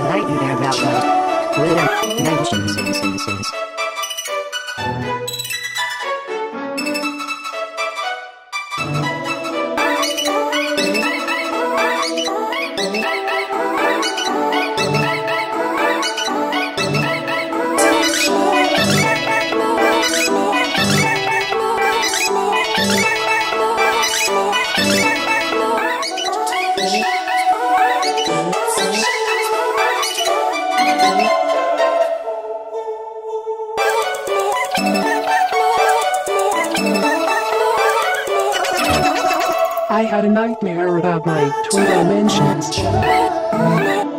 enlighten their background with our mentions. I had a nightmare about my Twitter mentions.